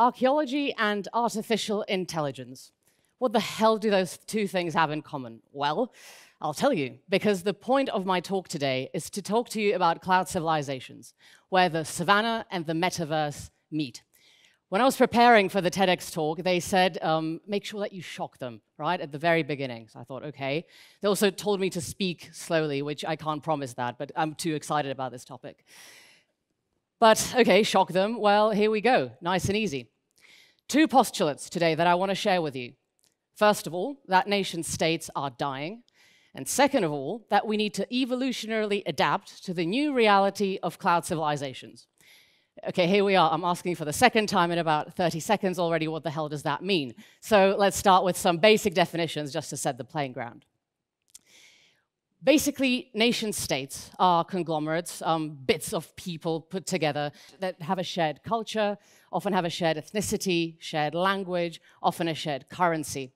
archaeology and artificial intelligence. What the hell do those two things have in common? Well, I'll tell you, because the point of my talk today is to talk to you about cloud civilizations, where the savannah and the metaverse meet. When I was preparing for the TEDx talk, they said, um, make sure that you shock them, right, at the very beginning. So I thought, okay. They also told me to speak slowly, which I can't promise that, but I'm too excited about this topic. But okay, shock them. Well, here we go, nice and easy. Two postulates today that I want to share with you. First of all, that nation states are dying. And second of all, that we need to evolutionarily adapt to the new reality of cloud civilizations. Okay, here we are. I'm asking for the second time in about 30 seconds already, what the hell does that mean? So let's start with some basic definitions just to set the playing ground. Basically, nation states are conglomerates, um, bits of people put together that have a shared culture, often have a shared ethnicity, shared language, often a shared currency.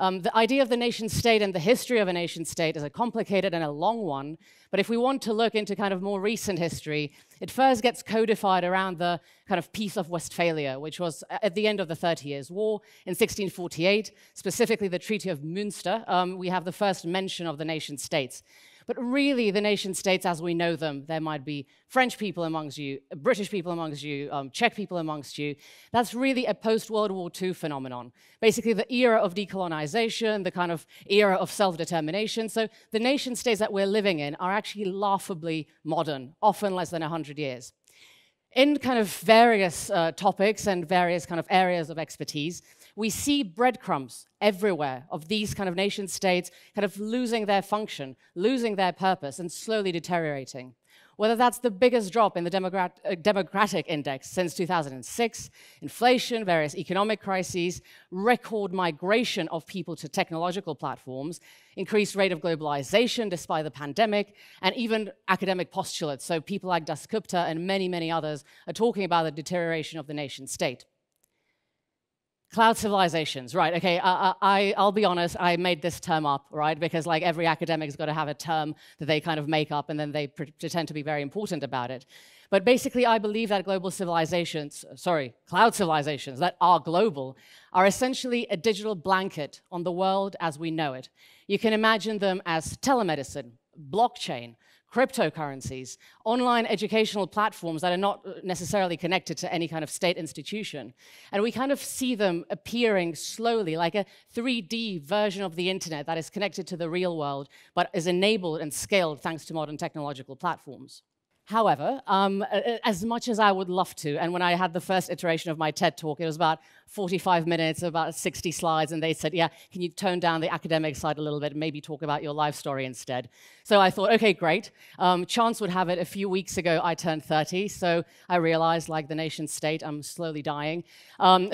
Um, the idea of the nation state and the history of a nation state is a complicated and a long one. But if we want to look into kind of more recent history, it first gets codified around the kind of Peace of Westphalia, which was at the end of the Thirty Years' War in 1648, specifically the Treaty of Münster. Um, we have the first mention of the nation states. But really, the nation states as we know them, there might be French people amongst you, British people amongst you, um, Czech people amongst you. That's really a post World War II phenomenon. Basically, the era of decolonization, the kind of era of self determination. So, the nation states that we're living in are actually laughably modern, often less than 100 years in kind of various uh, topics and various kind of areas of expertise, we see breadcrumbs everywhere of these kind of nation states kind of losing their function, losing their purpose, and slowly deteriorating. Whether that's the biggest drop in the Democrat, uh, Democratic Index since 2006, inflation, various economic crises, record migration of people to technological platforms, increased rate of globalization despite the pandemic, and even academic postulates. So people like Dasgupta and many, many others are talking about the deterioration of the nation state. Cloud civilizations, right? Okay, I, I, I'll be honest, I made this term up, right? Because like every academic's got to have a term that they kind of make up and then they pretend to be very important about it. But basically, I believe that global civilizations, sorry, cloud civilizations that are global, are essentially a digital blanket on the world as we know it. You can imagine them as telemedicine, blockchain, cryptocurrencies, online educational platforms that are not uh, necessarily connected to any kind of state institution. And we kind of see them appearing slowly, like a 3D version of the internet that is connected to the real world, but is enabled and scaled thanks to modern technological platforms. However, um, as much as I would love to, and when I had the first iteration of my TED talk, it was about 45 minutes, about 60 slides, and they said, yeah, can you tone down the academic side a little bit and maybe talk about your life story instead? So I thought, okay, great. Um, chance would have it, a few weeks ago, I turned 30, so I realized, like the nation state, I'm slowly dying. Um,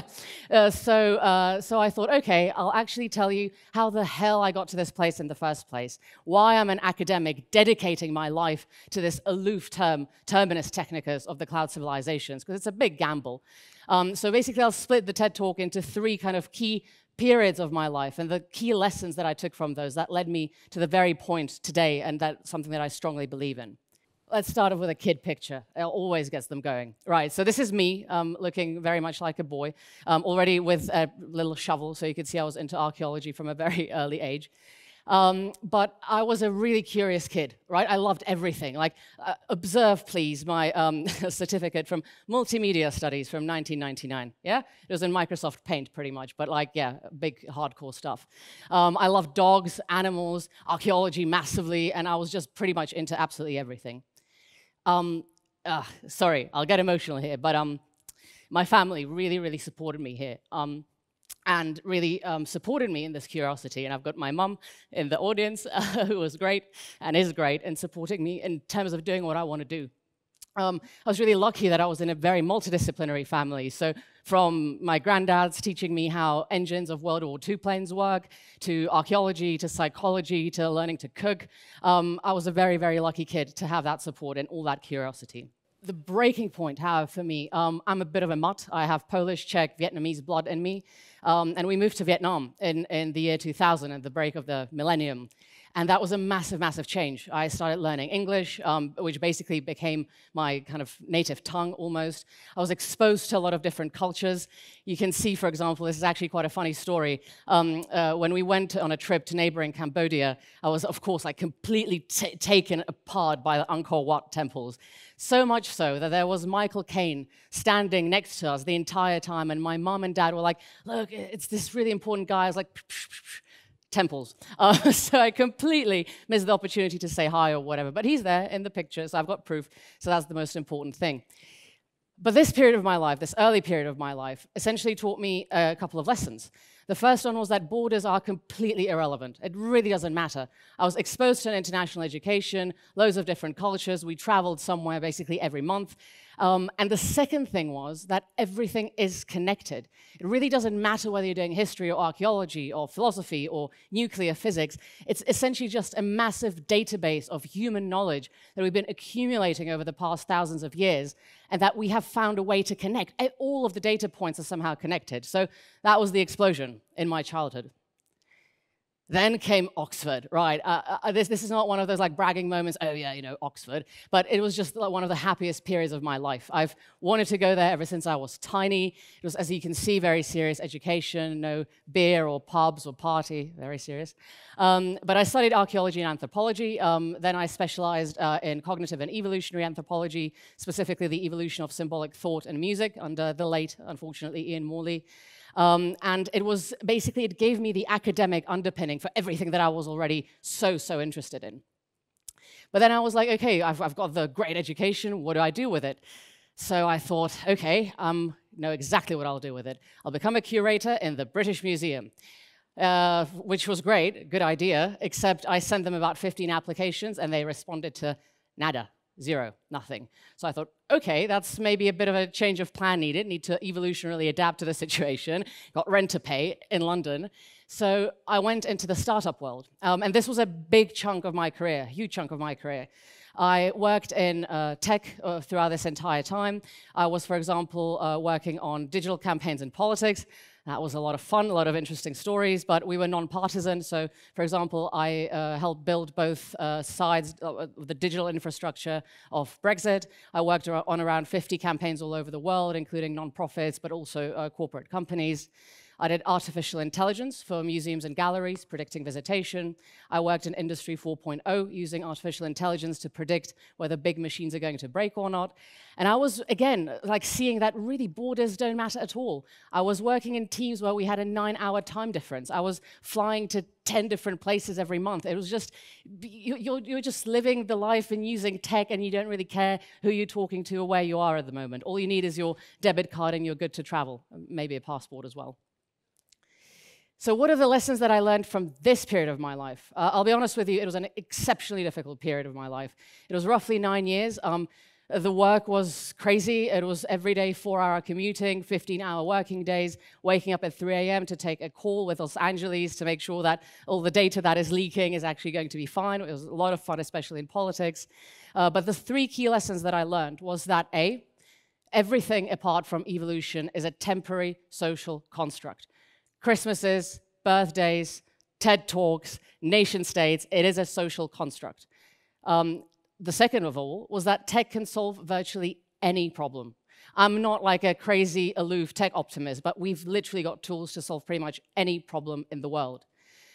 uh, so, uh, so I thought, okay, I'll actually tell you how the hell I got to this place in the first place, why I'm an academic dedicating my life to this aloof term, terminus technicus of the cloud civilizations, because it's a big gamble. Um, so basically, I'll split the TED Talk into three kind of key periods of my life and the key lessons that I took from those that led me to the very point today, and that's something that I strongly believe in. Let's start off with a kid picture. It always gets them going. Right, so this is me um, looking very much like a boy, um, already with a little shovel, so you can see I was into archaeology from a very early age. Um, but I was a really curious kid, right? I loved everything. Like, uh, observe, please, my um, certificate from Multimedia Studies from 1999. Yeah? It was in Microsoft Paint, pretty much, but like, yeah, big, hardcore stuff. Um, I loved dogs, animals, archaeology massively, and I was just pretty much into absolutely everything. Um, uh, sorry, I'll get emotional here, but um, my family really, really supported me here. And really um, supported me in this curiosity. And I've got my mum in the audience, uh, who was great and is great in supporting me in terms of doing what I want to do. Um, I was really lucky that I was in a very multidisciplinary family. So, from my granddad's teaching me how engines of World War II planes work, to archaeology, to psychology, to learning to cook, um, I was a very, very lucky kid to have that support and all that curiosity the breaking point, however, for me, um, I'm a bit of a mutt. I have Polish, Czech, Vietnamese blood in me. Um, and we moved to Vietnam in, in the year 2000 at the break of the millennium. And that was a massive, massive change. I started learning English, um, which basically became my kind of native tongue almost. I was exposed to a lot of different cultures. You can see, for example, this is actually quite a funny story. Um, uh, when we went on a trip to neighboring Cambodia, I was, of course, like completely taken apart by the Angkor Wat temples. So much so that there was Michael Caine standing next to us the entire time, and my mom and dad were like, Look, it's this really important guy. I was like, psh, psh, psh temples. Uh, so I completely missed the opportunity to say hi or whatever. But he's there in the picture, so I've got proof. So that's the most important thing. But this period of my life, this early period of my life, essentially taught me a couple of lessons. The first one was that borders are completely irrelevant. It really doesn't matter. I was exposed to an international education, loads of different cultures. We traveled somewhere basically every month. Um, and the second thing was that everything is connected. It really doesn't matter whether you're doing history or archaeology or philosophy or nuclear physics. It's essentially just a massive database of human knowledge that we've been accumulating over the past thousands of years and that we have found a way to connect. All of the data points are somehow connected. So that was the explosion in my childhood. Then came Oxford, right? Uh, uh, uh, this, this is not one of those like bragging moments, oh yeah, you know, Oxford, but it was just like one of the happiest periods of my life. I've wanted to go there ever since I was tiny. It was, as you can see, very serious education, no beer or pubs or party, very serious. Um, but I studied archaeology and anthropology. Um, then I specialized uh, in cognitive and evolutionary anthropology, specifically the evolution of symbolic thought and music under the late, unfortunately, Ian Morley. Um, and it was basically, it gave me the academic underpinning for everything that I was already so, so interested in. But then I was like, okay, I've, I've got the great education. What do I do with it? So I thought, okay, um, know exactly what I'll do with it. I'll become a curator in the British Museum. Uh, which was great, good idea, except I sent them about 15 applications and they responded to nada. Zero, nothing. So I thought, okay, that's maybe a bit of a change of plan needed. Need to evolutionarily adapt to the situation. Got rent to pay in London. So I went into the startup world. Um, and this was a big chunk of my career, huge chunk of my career. I worked in uh, tech uh, throughout this entire time. I was, for example, uh, working on digital campaigns in politics. That was a lot of fun, a lot of interesting stories, but we were non-partisan. So, for example, I uh, helped build both uh, sides of the digital infrastructure of Brexit. I worked on around 50 campaigns all over the world, including non-profits, but also uh, corporate companies. I did artificial intelligence for museums and galleries, predicting visitation. I worked in Industry 4.0 using artificial intelligence to predict whether big machines are going to break or not. And I was, again, like seeing that really borders don't matter at all. I was working in teams where we had a nine hour time difference. I was flying to 10 different places every month. It was just, you're, you're just living the life and using tech, and you don't really care who you're talking to or where you are at the moment. All you need is your debit card and you're good to travel, maybe a passport as well. So, what are the lessons that I learned from this period of my life? Uh, I'll be honest with you, it was an exceptionally difficult period of my life. It was roughly nine years. Um, the work was crazy. It was every day four hour commuting, 15 hour working days, waking up at 3 a.m. to take a call with Los Angeles to make sure that all the data that is leaking is actually going to be fine. It was a lot of fun, especially in politics. Uh, but the three key lessons that I learned was that A, everything apart from evolution is a temporary social construct. Christmases, birthdays, TED Talks, nation states, it is a social construct. Um, the second of all was that tech can solve virtually any problem. I'm not like a crazy, aloof tech optimist, but we've literally got tools to solve pretty much any problem in the world.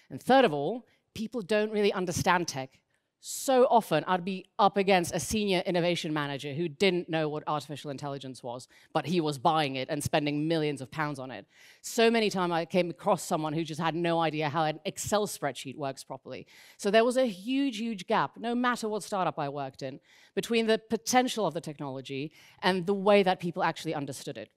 And third of all, people don't really understand tech so often I'd be up against a senior innovation manager who didn't know what artificial intelligence was, but he was buying it and spending millions of pounds on it. So many times I came across someone who just had no idea how an Excel spreadsheet works properly. So there was a huge, huge gap, no matter what startup I worked in, between the potential of the technology and the way that people actually understood it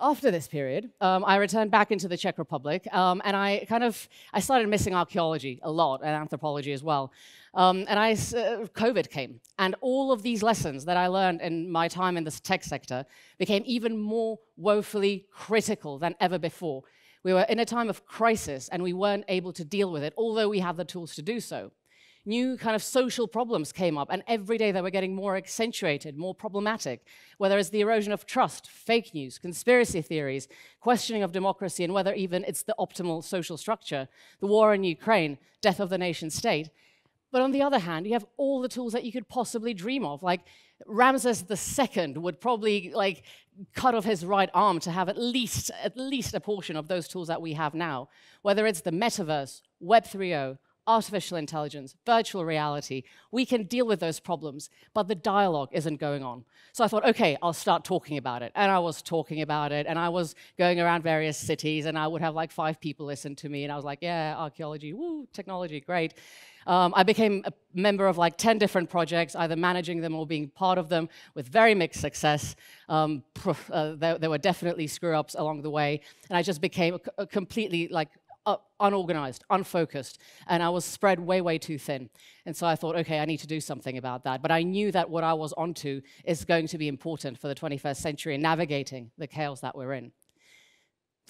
after this period, um, I returned back into the Czech Republic, um, and I kind of I started missing archaeology a lot and anthropology as well. Um, and I, uh, COVID came, and all of these lessons that I learned in my time in this tech sector became even more woefully critical than ever before. We were in a time of crisis, and we weren't able to deal with it, although we have the tools to do so. New kind of social problems came up, and every day they were getting more accentuated, more problematic, whether it's the erosion of trust, fake news, conspiracy theories, questioning of democracy, and whether even it's the optimal social structure, the war in Ukraine, death of the nation state. But on the other hand, you have all the tools that you could possibly dream of. Like Ramses II would probably like cut off his right arm to have at least at least a portion of those tools that we have now. Whether it's the metaverse, Web 3.0, artificial intelligence, virtual reality, we can deal with those problems, but the dialogue isn't going on. So I thought, okay, I'll start talking about it. And I was talking about it, and I was going around various cities, and I would have like five people listen to me, and I was like, yeah, archaeology, woo, technology, great. Um, I became a member of like 10 different projects, either managing them or being part of them with very mixed success. Um, uh, there, there, were definitely screw ups along the way. And I just became a, a completely like uh, unorganized, unfocused, and I was spread way, way too thin. And so I thought, okay, I need to do something about that. But I knew that what I was onto is going to be important for the 21st century in navigating the chaos that we're in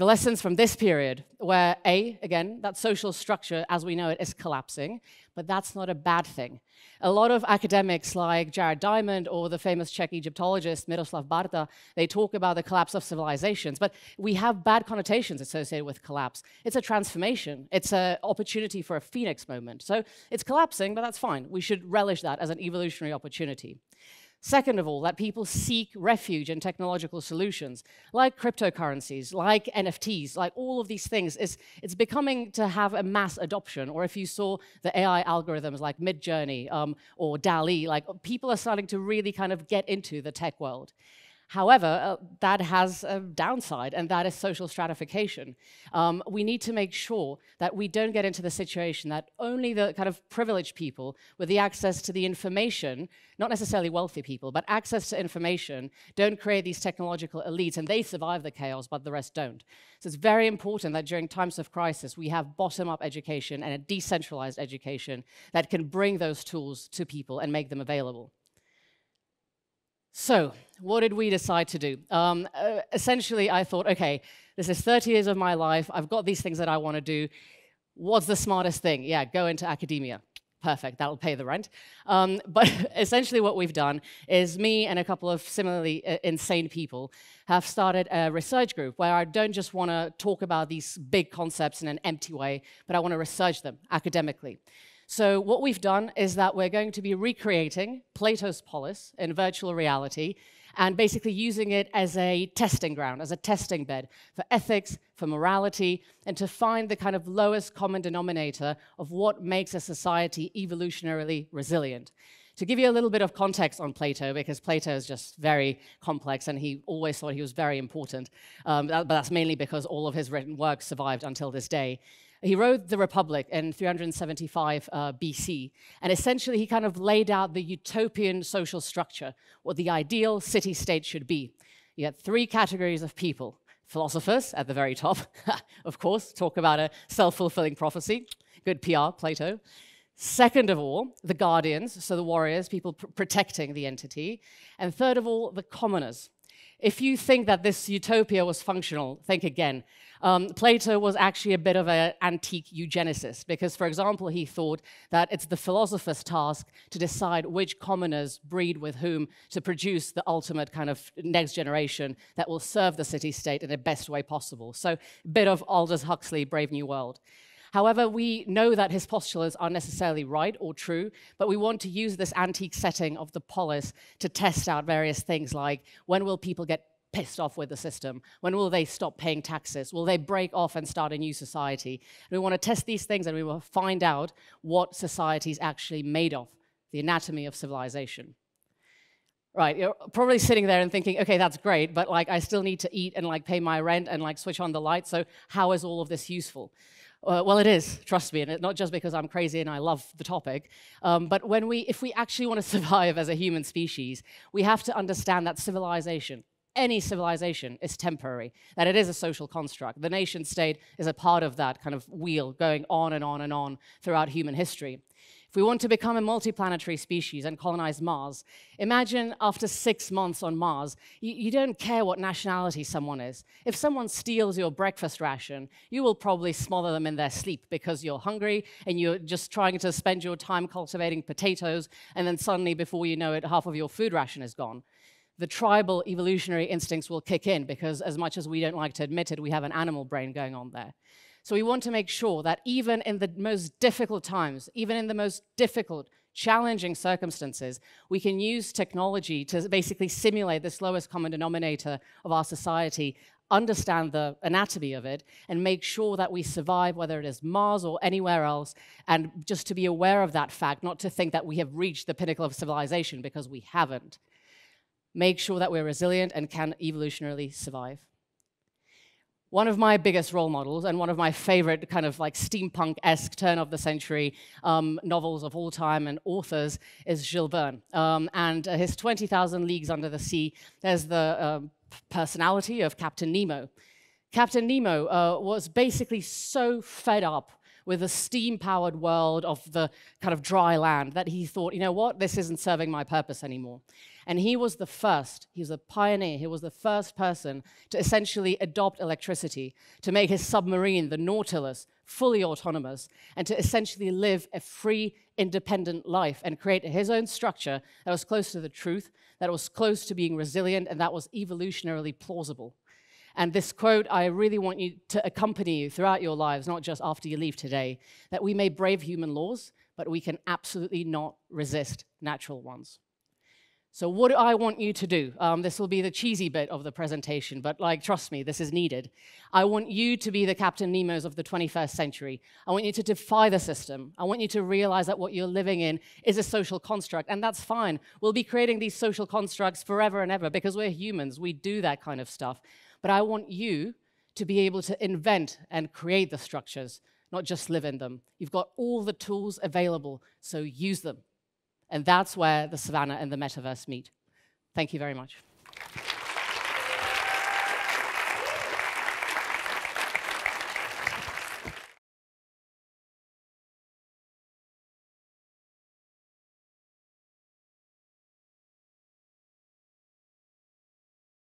the lessons from this period, where A, again, that social structure as we know it is collapsing, but that's not a bad thing. A lot of academics like Jared Diamond or the famous Czech Egyptologist Miroslav Barta, they talk about the collapse of civilizations, but we have bad connotations associated with collapse. It's a transformation. It's an opportunity for a phoenix moment. So it's collapsing, but that's fine. We should relish that as an evolutionary opportunity. Second of all, that people seek refuge in technological solutions like cryptocurrencies, like NFTs, like all of these things. It's, it's becoming to have a mass adoption. Or if you saw the AI algorithms like Midjourney um, or DALL-E, like people are starting to really kind of get into the tech world. However, uh, that has a downside, and that is social stratification. Um, we need to make sure that we don't get into the situation that only the kind of privileged people with the access to the information, not necessarily wealthy people, but access to information, don't create these technological elites, and they survive the chaos, but the rest don't. So it's very important that during times of crisis, we have bottom-up education and a decentralized education that can bring those tools to people and make them available. So, what did we decide to do? Um, uh, essentially, I thought, okay, this is 30 years of my life. I've got these things that I want to do. What's the smartest thing? Yeah, go into academia. Perfect, that'll pay the rent. Um, but essentially, what we've done is me and a couple of similarly uh, insane people have started a research group where I don't just want to talk about these big concepts in an empty way, but I want to research them academically. So what we've done is that we're going to be recreating Plato's polis in virtual reality and basically using it as a testing ground, as a testing bed for ethics, for morality, and to find the kind of lowest common denominator of what makes a society evolutionarily resilient. To give you a little bit of context on Plato, because Plato is just very complex and he always thought he was very important, um, but that's mainly because all of his written works survived until this day. He wrote The Republic in 375 uh, BC, and essentially he kind of laid out the utopian social structure, what the ideal city state should be. You had three categories of people philosophers at the very top, of course, talk about a self fulfilling prophecy. Good PR, Plato. Second of all, the guardians, so the warriors, people pr protecting the entity. And third of all, the commoners. If you think that this utopia was functional, think again. Um, Plato was actually a bit of an antique eugenicist because, for example, he thought that it's the philosopher's task to decide which commoners breed with whom to produce the ultimate kind of next generation that will serve the city state in the best way possible. So, a bit of Aldous Huxley, Brave New World. However, we know that his postulates aren't necessarily right or true, but we want to use this antique setting of the polis to test out various things like when will people get pissed off with the system? When will they stop paying taxes? Will they break off and start a new society? And we want to test these things and we will find out what society is actually made of, the anatomy of civilization. Right, you're probably sitting there and thinking, okay, that's great, but like I still need to eat and like pay my rent and like switch on the light, so how is all of this useful? Uh, well, it is, trust me, and it, not just because I'm crazy and I love the topic, um, but when we, if we actually want to survive as a human species, we have to understand that civilization, any civilization is temporary, that it is a social construct. The nation state is a part of that kind of wheel going on and on and on throughout human history. If we want to become a multiplanetary species and colonize Mars, imagine after six months on Mars, you, you, don't care what nationality someone is. If someone steals your breakfast ration, you will probably smother them in their sleep because you're hungry and you're just trying to spend your time cultivating potatoes, and then suddenly, before you know it, half of your food ration is gone. The tribal evolutionary instincts will kick in because, as much as we don't like to admit it, we have an animal brain going on there. So we want to make sure that even in the most difficult times, even in the most difficult, challenging circumstances, we can use technology to basically simulate this lowest common denominator of our society, understand the anatomy of it, and make sure that we survive, whether it is Mars or anywhere else, and just to be aware of that fact, not to think that we have reached the pinnacle of civilization, because we haven't. Make sure that we're resilient and can evolutionarily survive. One of my biggest role models and one of my favorite kind of like steampunk-esque turn of the century um, novels of all time and authors is Jules Verne. Um, and uh, his 20,000 Leagues Under the Sea, there's the um, personality of Captain Nemo. Captain Nemo uh, was basically so fed up with the steam-powered world of the kind of dry land that he thought, you know what, this isn't serving my purpose anymore. And he was the first, he was a pioneer, he was the first person to essentially adopt electricity, to make his submarine, the Nautilus, fully autonomous, and to essentially live a free, independent life and create his own structure that was close to the truth, that was close to being resilient, and that was evolutionarily plausible. And this quote, I really want you to accompany you throughout your lives, not just after you leave today, that we may brave human laws, but we can absolutely not resist natural ones. So what do I want you to do? Um, this will be the cheesy bit of the presentation, but like, trust me, this is needed. I want you to be the Captain Nemos of the 21st century. I want you to defy the system. I want you to realize that what you're living in is a social construct, and that's fine. We'll be creating these social constructs forever and ever because we're humans. We do that kind of stuff. But I want you to be able to invent and create the structures, not just live in them. You've got all the tools available, so use them. And that's where the savannah and the metaverse meet. Thank you very much.